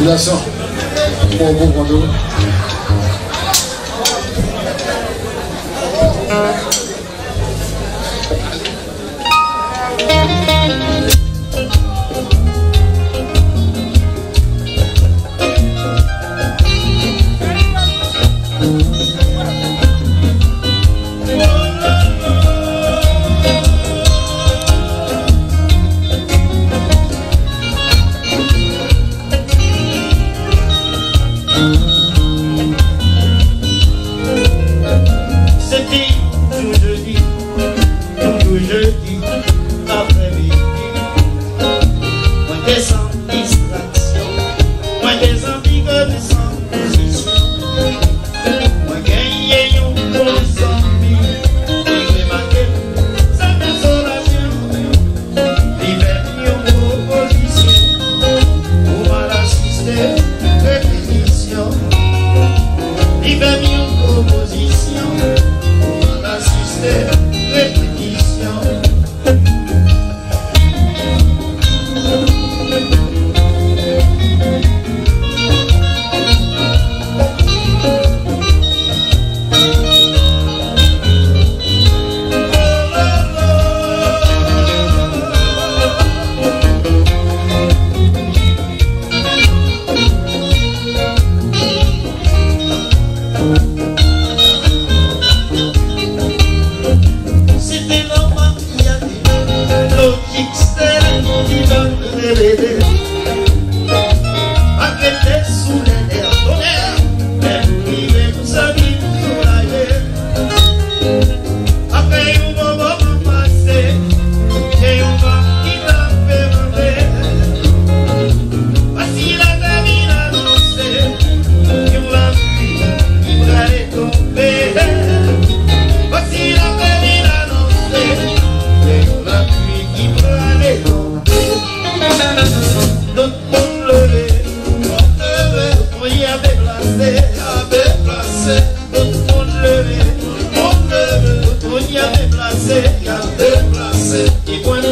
population. Bon, bon. seca de placer. Y buena